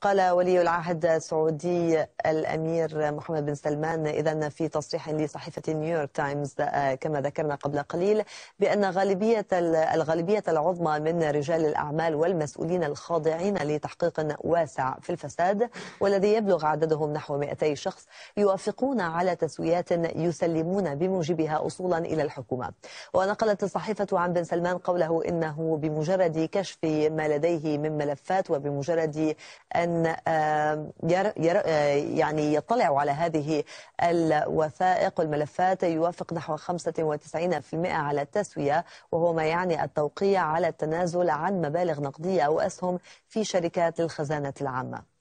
قال ولي العهد السعودي الأمير محمد بن سلمان اذا في تصريح لصحيفة نيويورك تايمز كما ذكرنا قبل قليل بأن غالبية الغالبية العظمى من رجال الأعمال والمسؤولين الخاضعين لتحقيق واسع في الفساد والذي يبلغ عددهم نحو 200 شخص يوافقون على تسويات يسلمون بموجبها اصولا إلى الحكومة. ونقلت الصحيفة عن بن سلمان قوله إنه بمجرد كشف ما لديه من ملفات وبمجرد أن أن ير يعني يطلع على هذه الوثائق. والملفات يوافق نحو 95% على التسوية وهو ما يعني التوقيع على التنازل عن مبالغ نقدية أو أسهم في شركات الخزانة العامة.